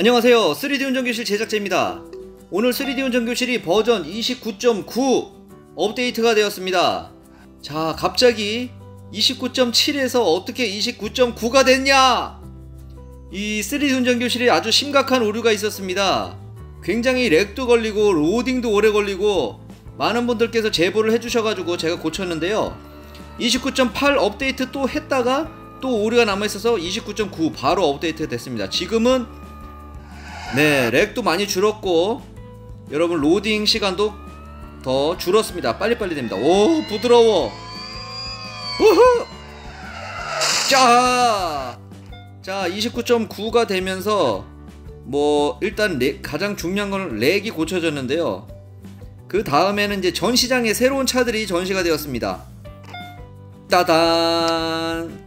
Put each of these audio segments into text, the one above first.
안녕하세요. 3D 운전교실 제작자입니다. 오늘 3D 운전교실이 버전 29.9 업데이트가 되었습니다. 자 갑자기 29.7에서 어떻게 29.9가 됐냐? 이 3D 운전교실이 아주 심각한 오류가 있었습니다. 굉장히 렉도 걸리고 로딩도 오래 걸리고 많은 분들께서 제보를 해주셔가지고 제가 고쳤는데요. 29.8 업데이트 또 했다가 또 오류가 남아있어서 29.9 바로 업데이트 됐습니다. 지금은 네 lag도 많이 줄었고 여러분 로딩 시간도 더 줄었습니다. 빨리빨리 됩니다. 오 부드러워. 우후! 자, 자 29.9가 되면서 뭐 일단 lag, 가장 중요한 건 lag이 고쳐졌는데요. 그 다음에는 이제 전시장에 새로운 차들이 전시가 되었습니다. 따단!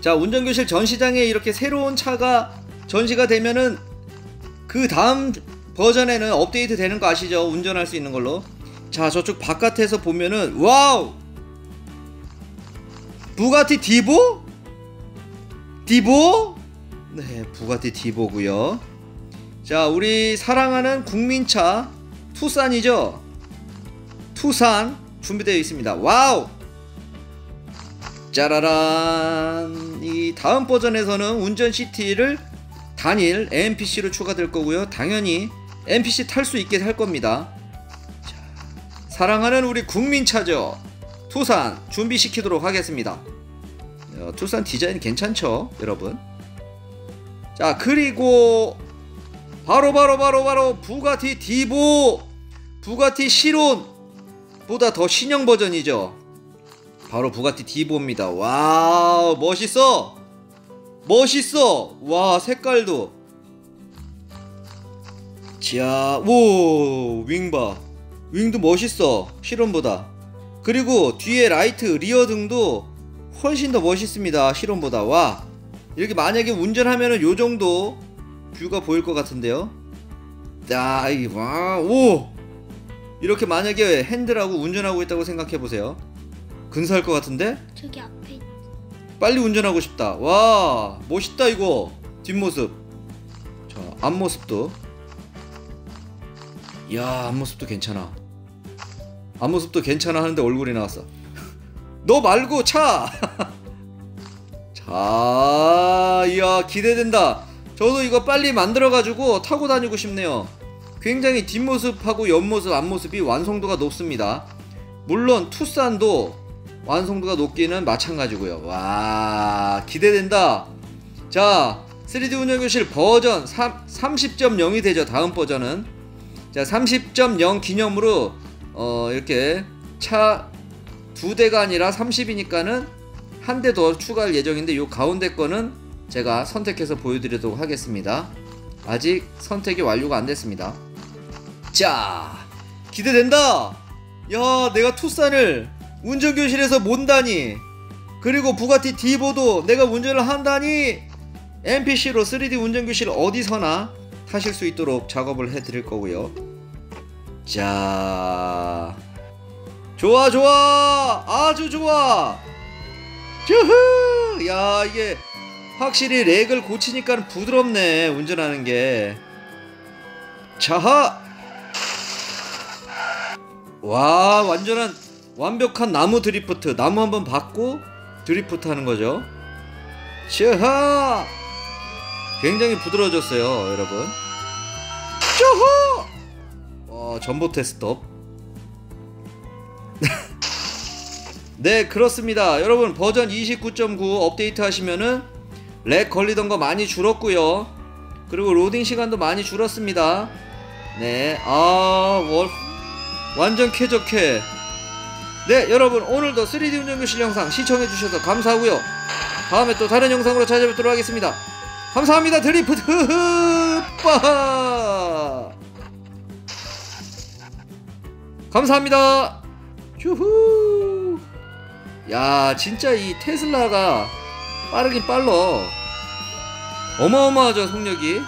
자 운전교실 전시장에 이렇게 새로운 차가 전시가 되면은 그 다음 버전에는 업데이트 되는 거 아시죠? 운전할 수 있는 걸로. 자 저쪽 바깥에서 보면은 wow! 부가티 디보? 디보? 네 부가티 디보고요. 자 우리 사랑하는 국민차 투싼이죠? 투싼 준비되어 있습니다. 와우! 짜라란! 이 다음 버전에서는 운전 city를 다닐 NPC도 추가될 거고요. 당연히 NPC 탈 수 있게 할 겁니다. 자, 사랑하는 우리 국민차죠 투산 준비시키도록 하겠습니다. 어, 투산 디자인 괜찮죠 여러분? 자 그리고 바로 바로 바로 바로 부가티 디보 부가티 시론 보다 더 신형 버전이죠. 바로 부가티 디보입니다. 와우 멋있어 멋있어 와 색깔도 자, 오, wing 봐. wing도 멋있어. 시론보다. 그리고 뒤에 라이트, rear 등도 훨씬 더 멋있습니다. 실온보다. 와. 이렇게 만약에 운전하면은 요 정도 뷰가 보일 것 같은데요. 자, 이, 와, 오! 이렇게 만약에 핸들하고 운전하고 있다고 생각해 보세요. 근사할 것 같은데? 저기 앞에 빨리 운전하고 싶다. 와, 멋있다, 이거. 뒷모습. 자, 앞모습도. 이야 앞모습도 괜찮아 앞모습도 괜찮아 하는데 얼굴이 나왔어 너 말고 차! 자 이야 기대된다 저도 이거 빨리 만들어가지고 타고 다니고 싶네요 굉장히 뒷모습하고 옆모습 앞모습이 완성도가 높습니다 물론 투싼도 완성도가 높기는 마찬가지고요. 와 기대된다. 자 3D 운영교실 버전 3, 30.0이 되죠 다음 버전은. 자 30.0 기념으로 어 이렇게 차 두 대가 아니라 30이니까는 한 대 더 추가할 예정인데 요 가운데 거는 제가 선택해서 보여드리도록 하겠습니다. 아직 선택이 완료가 안 됐습니다. 자 기대된다! 야 내가 투싼을 운전교실에서 몬다니 그리고 부가티 디보도 내가 운전을 한다니 NPC로 3D 운전교실 어디서나 타실 수 있도록 작업을 해 드릴 거고요. 자, 좋아 좋아 아주 좋아. 쭈흐 야 이게 확실히 렉을 고치니까 부드럽네 운전하는 게. 자하 와 완전한 완벽한 나무 드리프트 나무 한번 받고 드리프트 하는 거죠. 샤하! 굉장히 부드러워졌어요 여러분. 쪼호 어, 전봇대 스톱 네 그렇습니다. 여러분 버전 29.9 업데이트 하시면은 lag 걸리던 거 많이 줄었고요. 그리고 로딩 시간도 많이 줄었습니다. 네아 완전 쾌적해 네 여러분 오늘도 3D 운전교실 영상 시청해주셔서 감사하고요. 다음에 또 다른 영상으로 찾아뵙도록 하겠습니다. 감사합니다 드리프트 빠 감사합니다. 휴후! 야 진짜 이 테슬라가 빠르긴 빨러 어마어마하죠 속력이